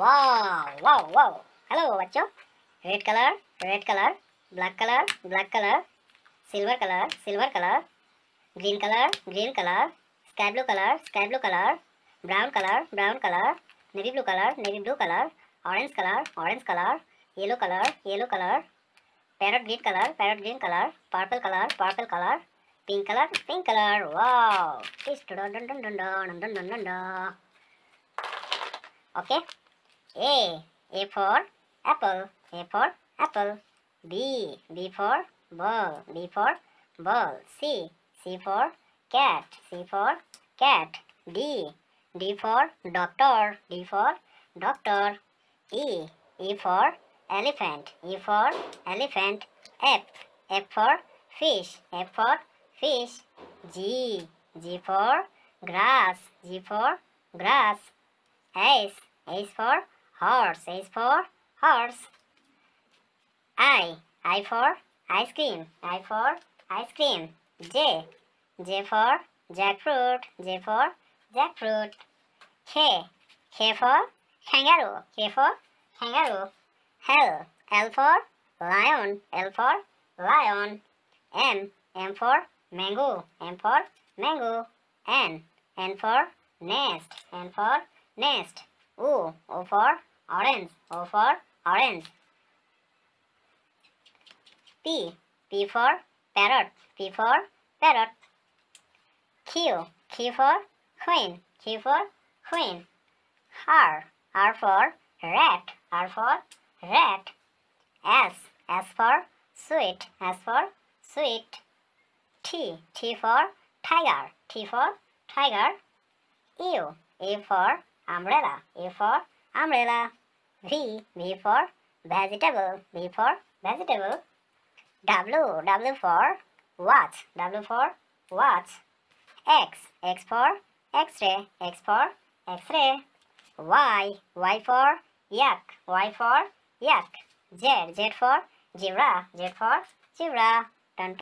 वाह वाह वाह हेलो बच्चों. Red colour red colour black colour black colour silver colour silver colour green colour green colour sky blue colour sky blue colour brown colour brown colour navy blue colour navy blue colour orange colour orange colour yellow colour yellow colour parrot green colour parrot green colour purple colour purple colour pink colour pink colour wow this a a for apple a for apple. B b for ball b for ball. C c for cat c for cat. D d for doctor d for doctor. E e for elephant e for elephant. F f for fish f for fish. G g for grass g for grass. H. H for horse. H for horse. I. I for ice cream. I for ice cream. J. J for jackfruit. J for jackfruit. K. K for kangaroo. K for kangaroo. L. L for lion. L for lion. M. M for mango. M for mango. N. N for nest. N for nest. O. O for orange. O for orange. P. P for parrot. P for parrot. Q. Q for queen. Q for queen. R. R for rat. R for rat. S. S for sweet. S for sweet. T. T for tiger. T for tiger. U. A for umbrella. A for umbrella. V. V for vegetable. V for vegetable. W. W for watch. W for watch. X. X for X-ray. X for X-ray. Y. Y for yak. Y for yak. Z. Z for giraffe. Z for. Dun,